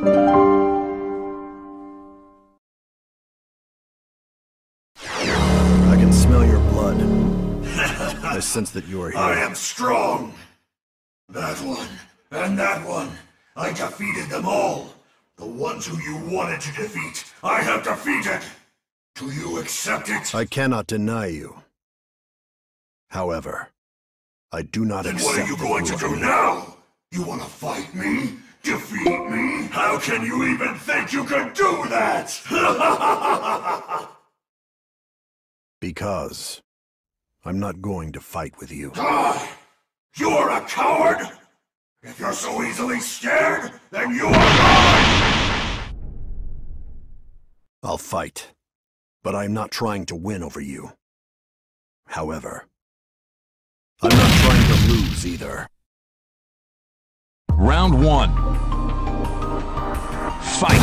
I can smell your blood. I sense that you are here. I am strong. That one, and that one. I defeated them all. The ones who you wanted to defeat, I have defeated. Do you accept it? I cannot deny you. However, I do not then accept what are you going to do now? You want to fight me? Defeat me? How can you even think you can do that? Because I'm not going to fight with you. Die! You are a coward! If you're so easily scared, then you are mine! I'll fight, but I'm not trying to win over you. However, I'm not trying to lose either. Round one. Fight!